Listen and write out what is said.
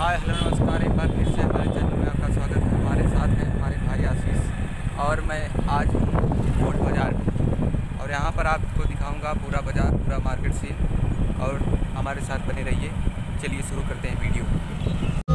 हाय, hello, नमस्कार, एक बार फिर से हमारे चैनल में आपका स्वागत है। हमारे साथ हैं हमारे भाई आशीष और मैं आज हूँ कोट बाज़ार और यहाँ पर आपको दिखाऊँगा पूरा बाज़ार, पूरा मार्केट सीन और हमारे साथ बने रहिए। चलिए शुरू करते हैं वीडियो।